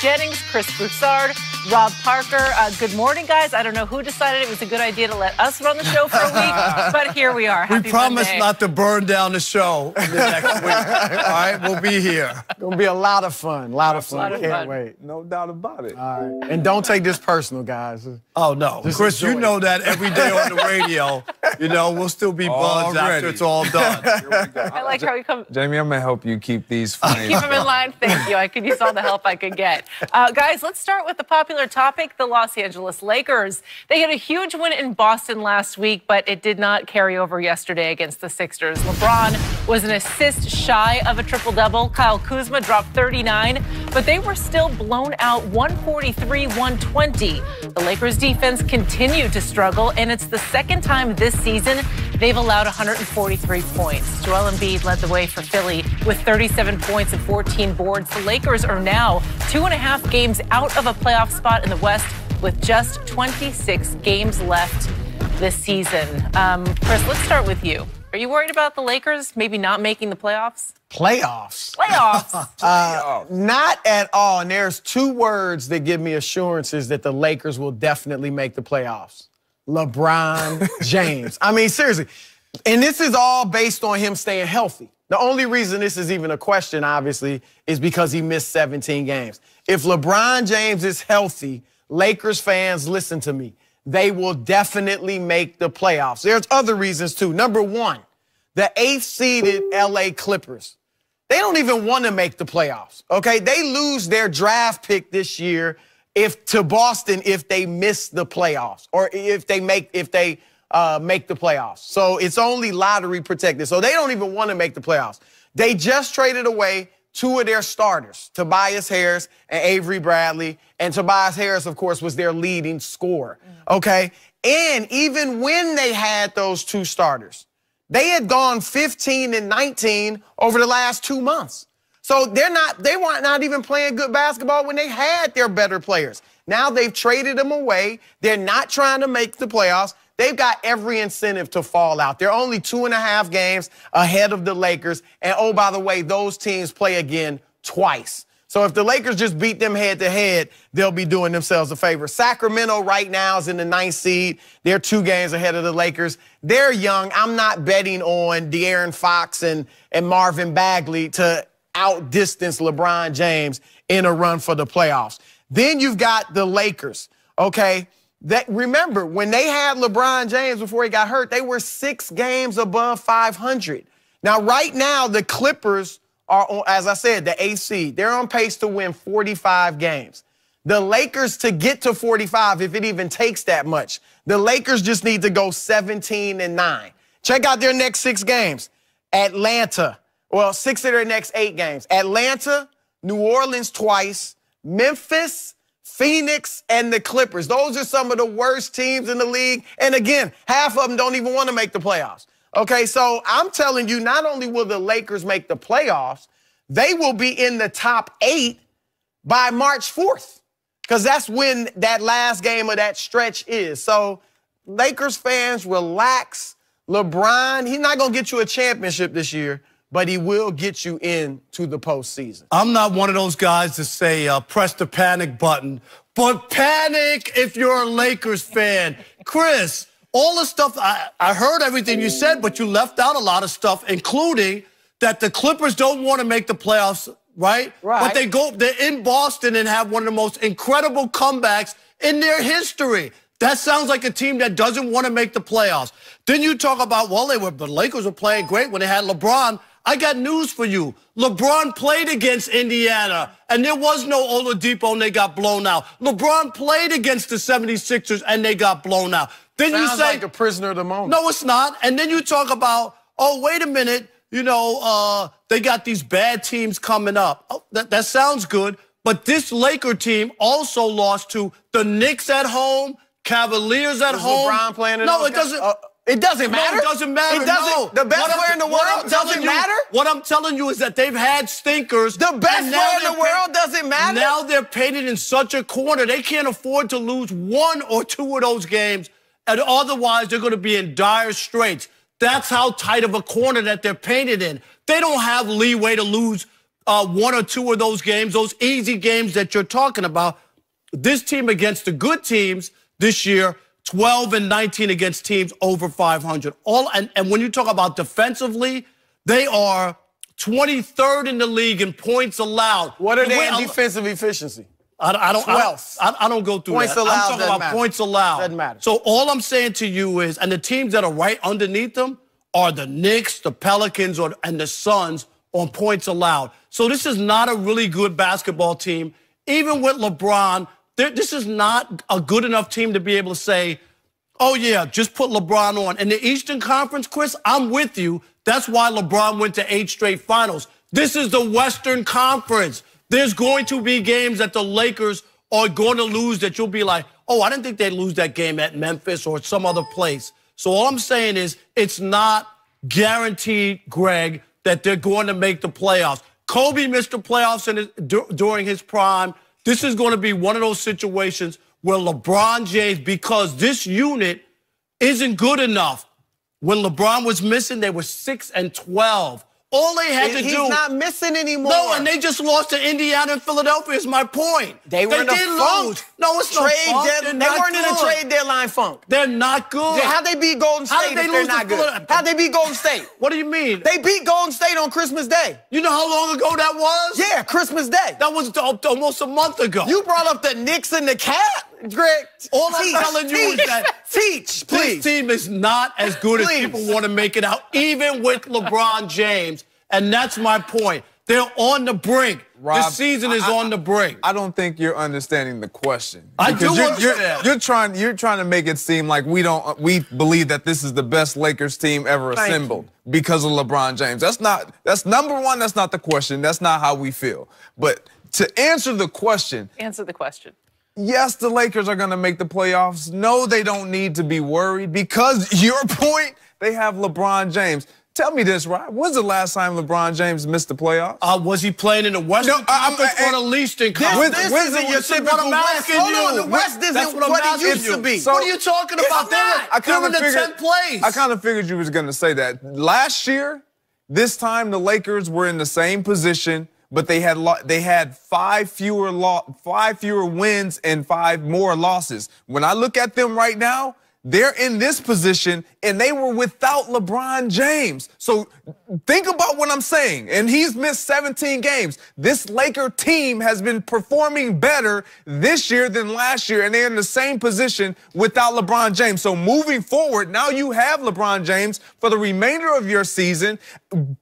Jennings, Chris Broussard, Rob Parker. Uh, good morning, guys. I don't know who decided it was a good idea to let us run the show for a week, but here we are. Happy we promise Monday. not to burn down the show the next week. All right, we'll be here. Gonna be a lot of fun. A lot of fun. Lot of Can't fun. wait. No doubt about it. All right. And don't take this personal, guys. Oh no, Just Chris, you enjoy know that every day on the radio. You know we'll still be buds after it's all done. I like how we come. Jamie, I'm gonna help you keep these flames. Keep them in line. Thank you. I could use all the help I could get. Uh, guys, let's start with the popular topic the Los Angeles Lakers. They had a huge win in Boston last week, but it did not carry over yesterday against the Sixers. LeBron was an assist shy of a triple double. Kyle Kuzma dropped 39, but they were still blown out 143 120. The Lakers defense continued to struggle, and it's the second time this season they've allowed 143 points. Joel Embiid led the way for Philly with 37 points and 14 boards. The Lakers are now two and a half games out of a playoff spot in the West with just 26 games left this season. Um, Chris, let's start with you. Are you worried about the Lakers maybe not making the playoffs? Playoffs. Playoffs. Uh, not at all. And there's two words that give me assurances that the Lakers will definitely make the playoffs. LeBron James. I mean, seriously. And this is all based on him staying healthy. The only reason this is even a question, obviously, is because he missed 17 games. If LeBron James is healthy, Lakers fans, listen to me. They will definitely make the playoffs. There's other reasons too. Number one, the eighth seeded LA Clippers. They don't even want to make the playoffs. Okay, they lose their draft pick this year if to Boston if they miss the playoffs or if they make if they uh, make the playoffs. So it's only lottery protected. So they don't even want to make the playoffs. They just traded away two of their starters, Tobias Harris and Avery Bradley. And Tobias Harris, of course, was their leading scorer. Okay, and even when they had those two starters, they had gone 15 and 19 over the last two months. So they're not, they weren't not even playing good basketball when they had their better players. Now they've traded them away. They're not trying to make the playoffs. They've got every incentive to fall out. They're only two and a half games ahead of the Lakers. And oh, by the way, those teams play again twice. So if the Lakers just beat them head to head, they'll be doing themselves a favor. Sacramento right now is in the ninth seed. They're two games ahead of the Lakers. They're young. I'm not betting on De'Aaron Fox and, and Marvin Bagley to outdistance LeBron James in a run for the playoffs. Then you've got the Lakers, okay? That remember when they had LeBron James before he got hurt, they were six games above 500. Now, right now, the Clippers are, on, as I said, the AC. They're on pace to win 45 games. The Lakers to get to 45, if it even takes that much, the Lakers just need to go 17 and 9. Check out their next six games. Atlanta, well, six of their next eight games. Atlanta, New Orleans twice, Memphis, Phoenix, and the Clippers. Those are some of the worst teams in the league. And again, half of them don't even want to make the playoffs. Okay, so I'm telling you, not only will the Lakers make the playoffs, they will be in the top eight by March 4th, because that's when that last game of that stretch is. So, Lakers fans, relax. LeBron, he's not going to get you a championship this year, but he will get you into the postseason. I'm not one of those guys to say uh, press the panic button, but panic if you're a Lakers fan. Chris, all the stuff, I, I heard everything you said, but you left out a lot of stuff, including that the Clippers don't want to make the playoffs, right? Right. But they go, they're in Boston and have one of the most incredible comebacks in their history. That sounds like a team that doesn't want to make the playoffs. Then you talk about, well, they were the Lakers were playing great when they had LeBron. I got news for you. LeBron played against Indiana, and there was no Oladipo, and they got blown out. LeBron played against the 76ers, and they got blown out. Then Sounds you say, like a prisoner of the moment. no, it's not. And then you talk about, oh, wait a minute, you know, uh, they got these bad teams coming up. Oh, that, that sounds good. But this Laker team also lost to the Knicks at home, Cavaliers at Is home. LeBron playing in No, it doesn't. Uh, it doesn't matter. No, it doesn't matter. It doesn't. no. The best player in the world doesn't you- matter. What I'm telling you is that they've had stinkers. The best player in the world doesn't matter. Now they're painted in such a corner. They can't afford to lose one or two of those games, and otherwise they're going to be in dire straits. That's how tight of a corner that they're painted in. They don't have leeway to lose uh, one or two of those games, those easy games that you're talking about. This team against the good teams this year, 12 and 19 against teams over 500. All and, and when you talk about defensively, they are 23rd in the league in points allowed. What are The they in defensive efficiency? I, I don't. I, 12th. I, I don't go through Points that. allowed I'm talking about matter. points allowed. Doesn't matter. So all I'm saying to you is, and the teams that are right underneath them are the Knicks, the Pelicans, or and the Suns on points allowed. So this is not a really good basketball team. Even with LeBron, this is not a good enough team to be able to say, Oh, yeah, just put LeBron on. In the Eastern Conference, Chris, I'm with you. That's why LeBron went to eight straight finals. This is the Western Conference. There's going to be games that the Lakers are going to lose that you'll be like, oh, I didn't think they'd lose that game at Memphis or some other place. So all I'm saying is it's not guaranteed, Greg, that they're going to make the playoffs. Kobe missed the playoffs his, dur- during his prime. This is going to be one of those situations where LeBron James, because this unit isn't good enough. When LeBron was missing, they were six and twelve. All they had to He's do. not missing anymore. no, and they just lost to Indiana and Philadelphia. Is my point. They were in a did funk. lose. No, it's trade no funk. dead- They weren't in a good. trade deadline funk. They're not good. How'd they beat Golden How State did they lose to not good? Philadelphia? How'd they beat Golden State? What do you mean? They beat Golden State on Christmas Day. you know how long ago that was? Yeah, Christmas Day. That was almost a month ago. You brought up the Knicks and the Cat, Greg. All I'm telling you is that- teach, This please. team is not as good as people want to make it out, even with LeBron James. And that's my point. They're on the brink. Rob, this season is I- on the brink. I don't think you're understanding the question. I do you're, understand. You're, you're trying. You're trying to make it seem like we don't. Uh, we believe that this is the best Lakers team ever Thank assembled because of LeBron James. That's not. That's number one. That's not the question. That's not how we feel. But to answer the question, Answer the question. Yes, the Lakers are going to make the playoffs. No, they don't need to be worried because your point, they have LeBron James. Tell me this, right? When's the last time LeBron James missed the playoffs? Uh, was he playing in the Western No, I- I'm- Conference I- or the Eastern This, Conference? this when's isn't the- your this is what typical I'm West. asking Hold on, the West That's isn't what what it used you. to be. So- what are you talking about? Not. I they're in the figured. 10th place. I kind of figured you was going to say that. Last year, this time the Lakers were in the same position, but they had lo- they had five fewer lo- five fewer wins and five more losses. When I look at them right now, they're in this position and they were without LeBron James. So think about what I'm saying. And he's missed 17 games. This Laker team has been performing better this year than last year, and they're in the same position without LeBron James. So moving forward, now you have LeBron James for the remainder of your season,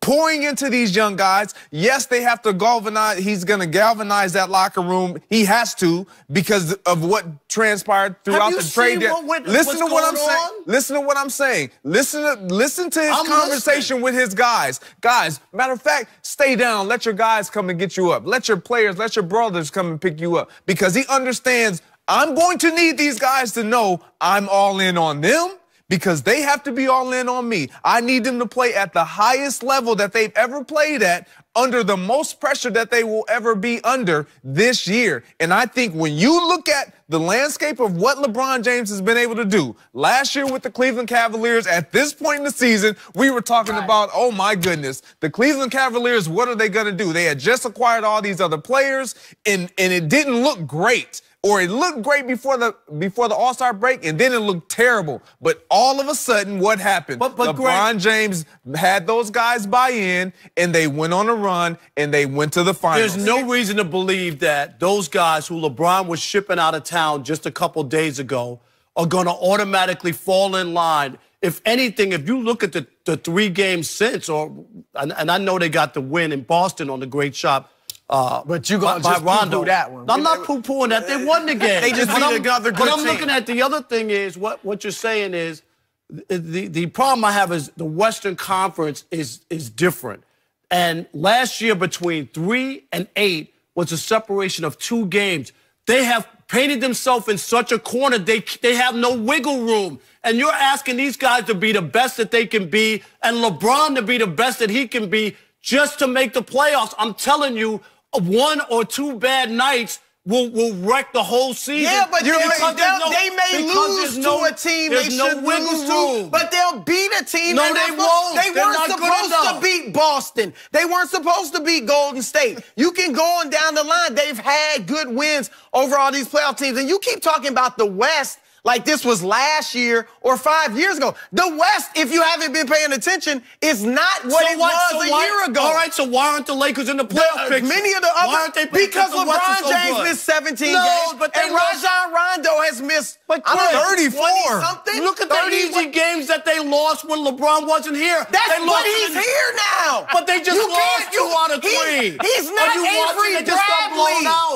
pouring into these young guys. Yes, they have to galvanize. He's going to galvanize that locker room. He has to because of what transpired throughout the trade. seen dead- what Listen to what I'm saying. Listen to what I'm saying. Listen to listen to his I'm conversation with his guys. Guys, matter of fact, stay down. Let your guys come and get you up. Let your players, let your brothers come and pick you up because he understands I'm going to need these guys to know I'm all in on them because they have to be all in on me. I need them to play at the highest level that they've ever played at under the most pressure that they will ever be under this year. And I think when you look at the landscape of what LeBron James has been able to do last year with the Cleveland Cavaliers, at this point in the season, we were talking about, oh my goodness, the Cleveland Cavaliers, what are they going to do? They had just acquired all these other players, and, and it didn't look great or it looked great before the before the All Star break, and then it looked terrible. But all of a sudden, what happened? But- but LeBron Greg- James had those guys buy in, and they went on a run, and they went to the finals. There's no reason to believe that those guys who LeBron was shipping out of town just a couple days ago are going to automatically fall in line. If anything, if you look at the, the three games since, or and, and I know they got the win in Boston on the great shot. Uh, But you gonna by, just by Rondo. poo-poo that one. I'm not poo-pooing that. They won the game. They just But beat I'm- another good But I'm team. looking at the other thing is what what you're saying is the, the the problem I have is the Western Conference is is different. And last year between three and eight was a separation of two games. They have painted themselves in such a corner they they have no wiggle room. And you're asking these guys to be the best that they can be, and LeBron to be the best that he can be just to make the playoffs. I'm telling you, one or two bad nights will, will wreck the whole season. Yeah, but they, no- they may lose there's to a team they no should wiggle lose to, but they'll beat a team. No, they're won't. They They're weren't supposed to beat Boston. They weren't supposed to beat Golden State. You can go on down the line. They've had good wins over all these playoff teams, and you keep talking about the West like this was last year or five years ago. The West, if you haven't been paying attention, is not what So it what? was So a why- year ago. All right, so why aren't the Lakers in the playoff picture? Many of the other why aren't they because the LeBron so James good? missed 17 no, games, but and Rajon Rondo has missed But don't 34. 20 something. Look at the 30 easy games that they lost when LeBron wasn't here. That's they but he's in- here now. But they just You lost can't- two you- out of three. He's not you? Avery They just got blown Bradley. out.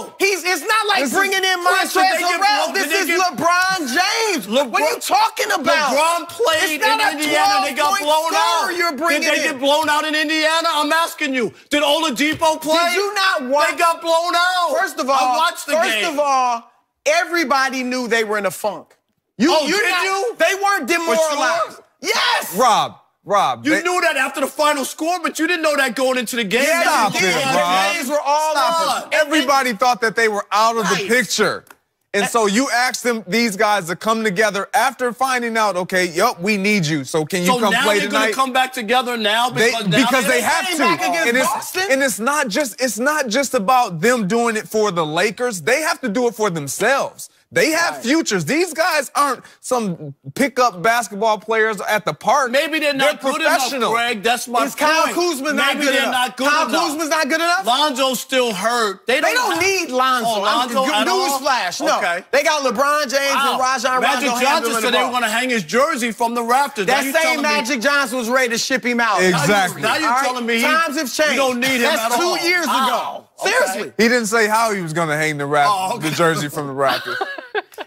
It's not like Listen, bringing in listen, Montrezl Harrell. This is get- LeBron James. what are you talking about? LeBron played in Indiana. They got blown out. You're bringing Did they in. get blown out in Indiana? I'm asking you. Did Oladipo play? Did you not watch? They got blown out. First of all, I watched the first game. of all, everybody knew they were in a funk. You, Oh, you did not- you? They weren't demoralized. sure? Yes. Rob, Rob. you they- knew that after the final score, but you didn't know that going into the game. Yeah, Stop it, The games were all Stop on. it. Everybody thought that they were out of the picture. And so you asked them, these guys, to come together after finding out, okay, yep, we need you. So can you So come now they're going to come back together now They, because, now because they they're- have to. and, it's, and it's not just it's not just about them doing it for the Lakers. They have to do it for themselves. They have futures. These guys aren't some pickup basketball players at the park. Maybe they're not good enough, professional. Greg. That's my Is Kyle point. Kuzma not Maybe good they're enough? not good Kyle enough. Kuzma's not good enough? Lonzo's still hurt. They don't, They don't need Lonzo. Oh, Lonzo I'm. Newsflash. No. Okay. They got LeBron James Wow. and Rajon Magic Rondo Johnson said the they were going to hang his jersey from the rafters. That same telling me- Magic Johnson was ready to ship him out. Exactly. Now you're All right? telling me he- times have changed. you don't need him That's at two all. years ago. Seriously. He didn't say how he was going to hang the, rap- Oh, the jersey from the Raptors.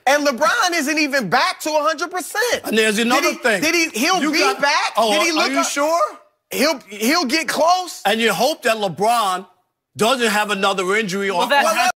And LeBron isn't even back to 100%. And there's another did he, thing. Did he? He'll You be got- back. Oh, did he look are look you up- sure? He'll he'll get close. And you hope that LeBron doesn't have another injury or, Well, that- or has